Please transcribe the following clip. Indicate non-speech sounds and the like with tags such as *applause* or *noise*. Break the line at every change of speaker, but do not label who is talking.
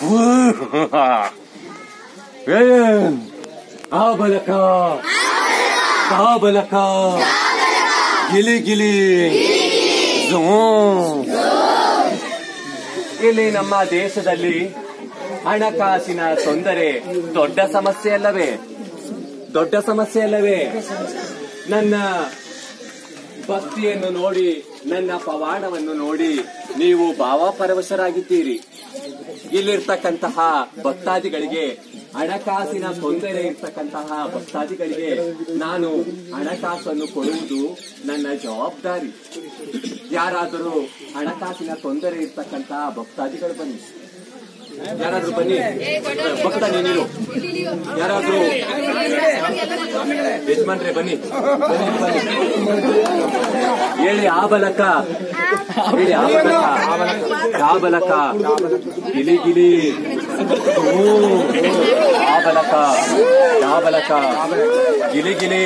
*laughs* ಕಾಬಲಕ ಕಾಬಲಕ ಗಿಲಿ ಗಿಲಿ. ಇಲ್ಲಿ ನಮ್ಮ ದೇಶದಲ್ಲಿ ಹಣಕಾಸಿನ ತೊಂದರೆ ದೊಡ್ಡ ಸಮಸ್ಯೆ ಅಲ್ಲವೇ? ದೊಡ್ಡ ಸಮಸ್ಯೆ ಅಲ್ಲವೇ? ನನ್ನ ಭಕ್ತಿಯನ್ನು ನೋಡಿ, ನನ್ನ ಪವಾಡವನ್ನು ನೋಡಿ, ನೀವು ಭಾವಪರವಶರಾಗಿದ್ದೀರಿ. ಇಲ್ಲಿರ್ತಕ್ಕಂತಹ ಭಕ್ತಾದಿಗಳಿಗೆ ಹಣಕಾಸಿನ ತೊಂದರೆ ಇರ್ತಕ್ಕಂತಹ ಭಕ್ತಾದಿಗಳಿಗೆ ನಾನು ಹಣಕಾಸನ್ನು ಕೊಡುವುದು ನನ್ನ ಜವಾಬ್ದಾರಿ. ಯಾರಾದರೂ ಹಣಕಾಸಿನ ತೊಂದರೆ ಇರ್ತಕ್ಕಂತಹ ಭಕ್ತಾದಿಗಳು ಬನ್ನಿ. ಯಾರಾದ್ರೂ ಬನ್ನಿ. ಭಕ್ತ ನೀನು. ಯಾರಾದ್ರೂ ಯಜಮಾನ್ರೆ, ಬನ್ನಿ. ಹೇಳಿ ಆ ಬಲಕ ಹೇಳಿ ಆ ಬಲಕ ಆ ಬಲಕ ಗಿಲಿ ಗಿಲಿ. ಆ ಬಲಕ ಆ ಬಲಕ ಗಿಲಿ ಗಿಲಿ.